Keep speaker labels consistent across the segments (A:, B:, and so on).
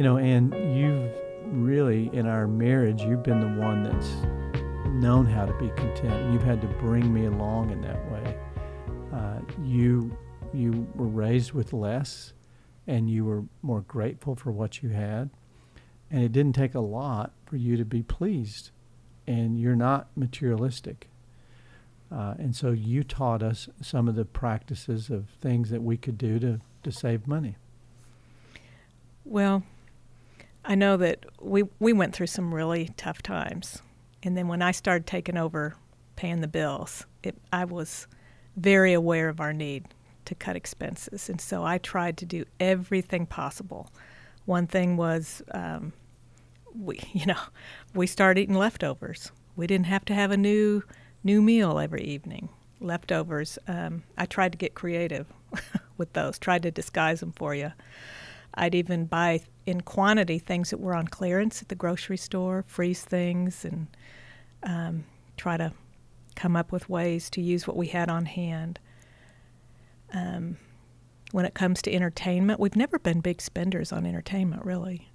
A: You know, and you've really, in our marriage, you've been the one that's known how to be content. You've had to bring me along in that way. Uh, you you were raised with less, and you were more grateful for what you had, and it didn't take a lot for you to be pleased, and you're not materialistic. Uh, and so you taught us some of the practices of things that we could do to, to save money.
B: Well, I know that we we went through some really tough times, and then when I started taking over paying the bills, it, I was very aware of our need to cut expenses, and so I tried to do everything possible. One thing was, um, we you know, we started eating leftovers. We didn't have to have a new new meal every evening. Leftovers. Um, I tried to get creative with those. Tried to disguise them for you. I'd even buy in quantity things that were on clearance at the grocery store, freeze things, and um, try to come up with ways to use what we had on hand. Um, when it comes to entertainment, we've never been big spenders on entertainment, really.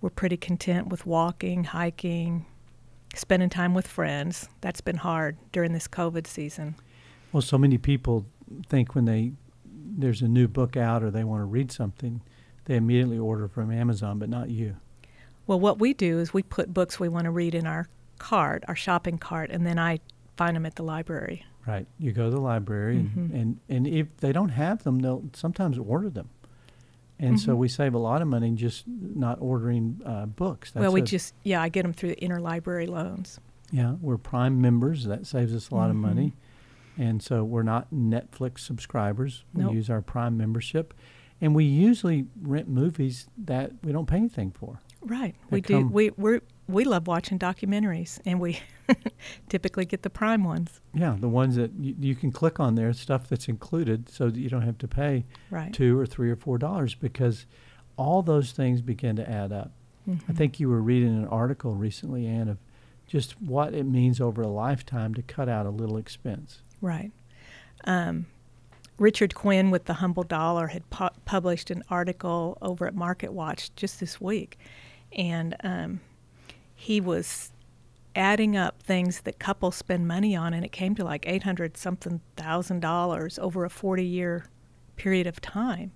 B: We're pretty content with walking, hiking, spending time with friends. That's been hard during this COVID season.
A: Well, so many people think when they there's a new book out or they want to read something, they immediately order from Amazon, but not you.
B: Well, what we do is we put books we want to read in our cart, our shopping cart, and then I find them at the library.
A: Right. You go to the library,
B: Mhm.
A: and, and, and if they don't have them, they'll sometimes order them. And so
B: Mhm.
A: we save a lot of money just not ordering uh, books. That's
B: well, we
A: a-
B: just yeah, I get them through the interlibrary loans.
A: Yeah, we're Prime members. That saves us a lot
B: Mhm.
A: of money. And so we're not Netflix subscribers. We
B: Nope.
A: use our Prime membership. And we usually rent movies that we don't pay anything for.
B: Right. We do. We we we love watching documentaries, and we typically get the prime ones.
A: Yeah, the ones that you, you can click on there, stuff that's included, so that you don't have to pay
B: Right.
A: two or three or four dollars because all those things begin to add up. I
B: Mhm.
A: think you were reading an article recently, Ann, of just what it means over a lifetime to cut out a little expense.
B: Right. Um, Richard Quinn with the Humble Dollar had pu- published an article over at Market Watch just this week, and um, he was adding up things that couples spend money on, and it came to like eight hundred something thousand dollars over a forty year period of time.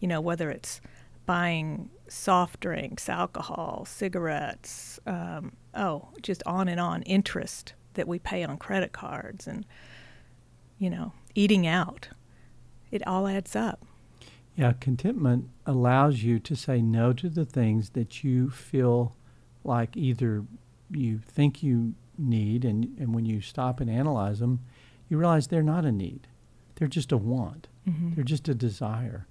B: You know, whether it's buying soft drinks, alcohol, cigarettes, um, oh, just on and on, interest that we pay on credit cards, and you know, eating out. It all adds up.
A: Yeah, contentment allows you to say no to the things that you feel like either you think you need, and, and when you stop and analyze them, you realize they're not a need. They're just a want,
B: Mm-hmm.
A: they're just a desire.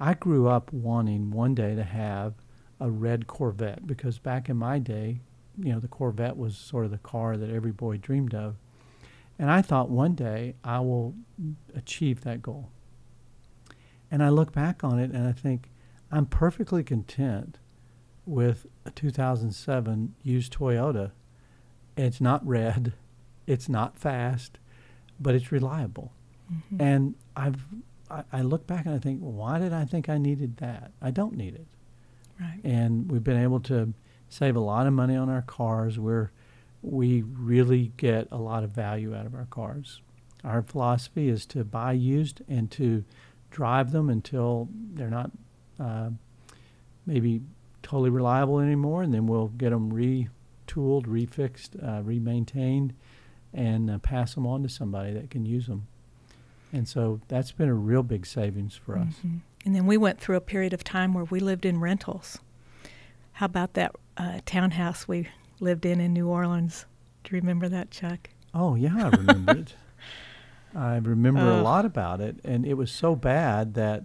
A: I grew up wanting one day to have a red Corvette because back in my day, you know, the Corvette was sort of the car that every boy dreamed of. And I thought one day I will achieve that goal. And I look back on it and I think I'm perfectly content with a 2007 used Toyota. It's not red, it's not fast, but it's reliable.
B: Mm-hmm.
A: And I've I, I look back and I think, why did I think I needed that? I don't need it.
B: right.
A: And we've been able to save a lot of money on our cars. We're we really get a lot of value out of our cars. Our philosophy is to buy used and to drive them until they're not uh, maybe totally reliable anymore, and then we'll get them retooled, refixed, uh, remaintained, and uh, pass them on to somebody that can use them. And so that's been a real big savings for us.
B: Mhm. And then we went through a period of time where we lived in rentals. How about that uh, townhouse we lived in in New Orleans? Do you remember that, Chuck?
A: Oh yeah, I remember it. I remember a lot about it, and it was so bad that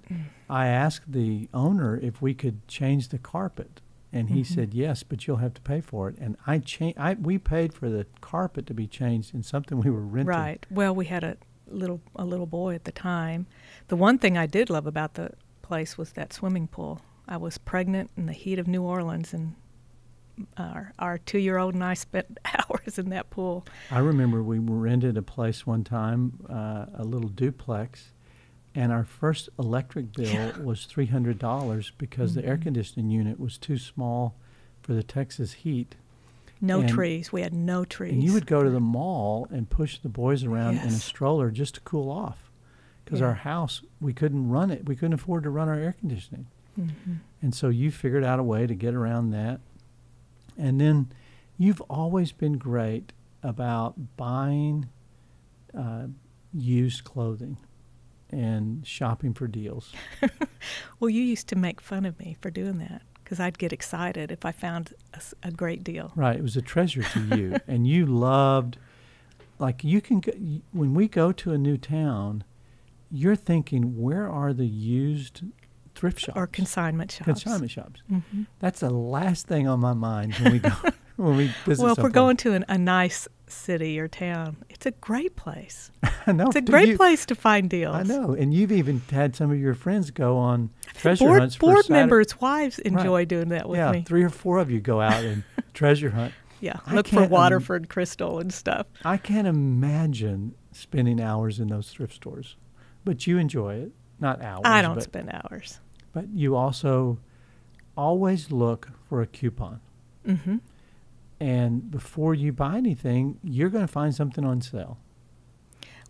A: I asked the owner if we could change the carpet, and he
B: Mhm.
A: said yes, but you'll have to pay for it. And I cha- I we paid for the carpet to be changed in something we were renting.
B: Right. Well, we had a little a little boy at the time. The one thing I did love about the place was that swimming pool. I was pregnant in the heat of New Orleans, and our our two year old and I spent hours in that pool.
A: I remember we rented a place one time, uh, a little duplex, And our first electric bill
B: Yeah.
A: was three hundred dollars because the air
B: Mhm.
A: conditioning unit was too small for the Texas heat.
B: No
A: And-
B: trees. We had no trees.
A: And you would go to the mall and push the boys around in a stroller just to cool off. Because
B: Yeah.
A: our house, we couldn't run it. We couldn't afford to run our air conditioning.
B: Mhm.
A: And so you figured out a way to get around that. And then you've always been great about buying uh, used clothing and shopping for deals.
B: Well, you used to make fun of me for doing that because I'd get excited if I found a great deal.
A: Right. It was a treasure to you. and you loved, like, you can, go, when we go to a new town, you're thinking, where are the used thrift shops?
B: Or consignment shops.
A: Consignment shops.
B: hmm
A: That's the last thing on my mind when we go, when we visit
B: Well, if we're going to an, a nice city or town, it's a great place.
A: I know.
B: It's a great
A: you-
B: place to find deals.
A: I know. And you've even had some of your friends go on treasure
B: board
A: hunts for
B: board members' wives enjoy doing that with
A: yeah,
B: me.
A: three or four of you go out and treasure hunt.
B: Yeah,
A: I
B: look for
A: um,
B: Waterford crystal and stuff.
A: I can't imagine spending hours in those thrift stores, but you enjoy it. Not hours.
B: I don't spend hours.
A: But you also always look for a coupon,
B: hmm
A: and before you buy anything, you're going to find something on sale.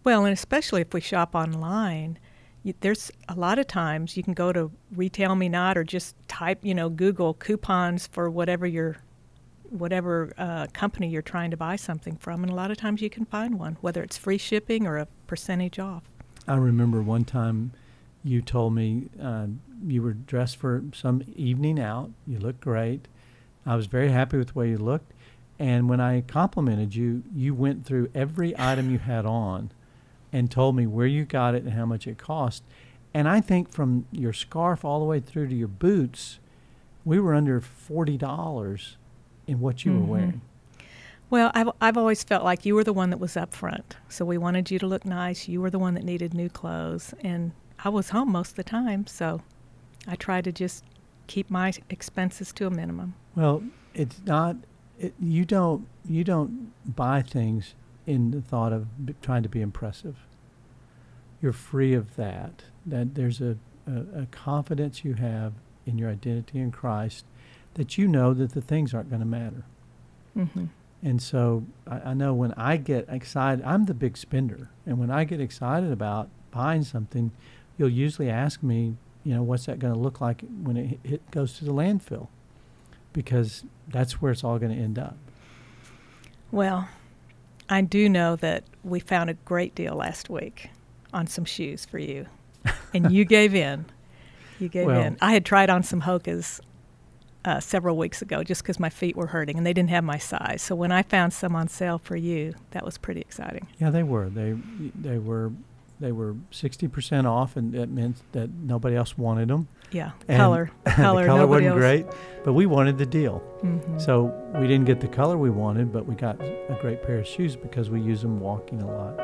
B: Well, and especially if we shop online, you, there's a lot of times you can go to Retail Me Not or just type, you know, Google coupons for whatever your, whatever uh, company you're trying to buy something from, and a lot of times you can find one, whether it's free shipping or a percentage off.
A: I remember one time you told me uh, you were dressed for some evening out. You looked great. I was very happy with the way you looked. And when I complimented you, you went through every item you had on and told me where you got it and how much it cost. And I think from your scarf all the way through to your boots, we were under $40 in what you
B: Mhm.
A: were wearing.
B: Well, I've, I've always felt like you were the one that was up front. So we wanted you to look nice. You were the one that needed new clothes. And I was home most of the time. So I try to just keep my expenses to a minimum.
A: Well, it's not. It, you don't. You don't buy things in the thought of b- trying to be impressive. You're free of that. That there's a, a, a confidence you have in your identity in Christ that you know that the things aren't going to matter.
B: hmm
A: And so I, I know when I get excited, I'm the big spender, and when I get excited about buying something, you'll usually ask me, you know, what's that going to look like when it hit goes to the landfill, because that's where it's all going to end up.
B: Well, I do know that we found a great deal last week on some shoes for you, and you gave in. You gave
A: Well-
B: in. I had tried on some Hokas uh, several weeks ago just because my feet were hurting and they didn't have my size. So when I found some on sale for you, that was pretty exciting.
A: Yeah, they were. They they were they were sixty percent off, and that meant that nobody else wanted them.
B: Yeah,
A: And
B: color, color,
A: the color wasn't
B: else.
A: great, but we wanted the deal.
B: Mhm.
A: So we didn't get the color we wanted, but we got a great pair of shoes because we use them walking a lot.